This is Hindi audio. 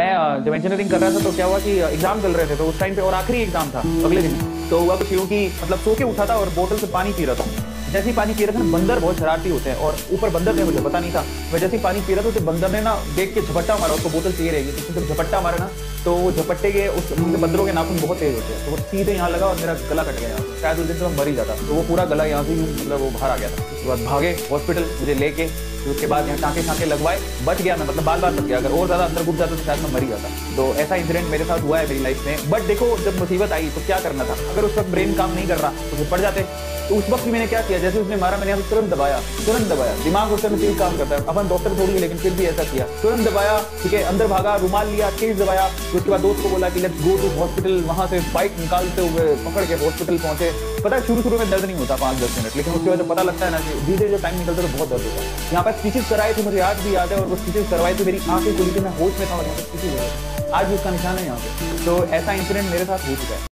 मैं जब इंजीनियरिंग कर रहा था तो क्या हुआ कि एग्ज़ाम चल रहे थे तो उस टाइम पे और आखिरी एग्ज़ाम था, अगले दिन। तो हुआ कुछ यूँ कि मतलब सो के उठा था और बोतल से पानी पी रहा था। जैसे ही पानी पी रहा था ना, बंदर बहुत शरारती होते हैं और ऊपर बंदर ने मुझे पता नहीं था। मैं जैसे ही पानी पी रहा था तो बंदर ने ना देख के झपट्टा मारा, उसको बोतल चाहिए रहेगी तो जब झपट्टा मारा ना तो वो झपट्टे के उस बंदरों के नाखून बहुत तेज होते हैं। तो वो सीधे यहाँ लगा और मेरा गला कट गया। शायद उस दिन तो मैं मर ही जाता। तो वो पूरा गला यहाँ से मतलब वो बाहर आ गया था। उसके बाद भागे हॉस्पिटल मुझे लेके फिर उसके बाद यहाँ टाँके शाँके लगवाए, बच गया मैं मतलब बार बार बच गया। अगर और ज़्यादा अंदर घुस जाता तो शायद मैं मर ही जाता। तो ऐसा इंसिडेंट मेरे साथ हुआ है मेरी लाइफ में। बट देखो, जब मुसीबत आई तो क्या करना था? अगर उस वक्त ब्रेन काम नहीं कर रहा तो फिर पड़ जाते। तो उस वक्त भी मैंने क्या किया? जैसे उसने मारा, मैंने तुरंत दबाया तुरंत दबाया। दिमाग उस समय तेज काम करता है। अपन डॉक्टर थोड़ी लेकिन फिर भी ऐसा किया। तुरंत दबाया, ठीक है, अंदर भागा, रुमाल लिया, तेज दबाया। तो उसके बाद दोस्त को बोला कि लेट्स गो टू हॉस्पिटल वहाँ से बाइक निकालते हुए पकड़ के हॉस्पिटल पहुँचे। पता है शुरू शुरू में दर्द नहीं होता पाँच दस मिनट, लेकिन उसके बाद पता लगता है ना कि धीरे जो टाइम निकलता तो बहुत दर्द होता है। यहाँ पर स्टिचेस कराए थे, मुझे याद भी याद है, और वो स्टिचेस करवाए थे, मेरी आँखें खुली थी, मैं होश में था और यहाँ पर स्टिचेस आज भी उसका निशान है यहाँ पे। तो ऐसा इंसिडेंट मेरे साथ हो चुका है।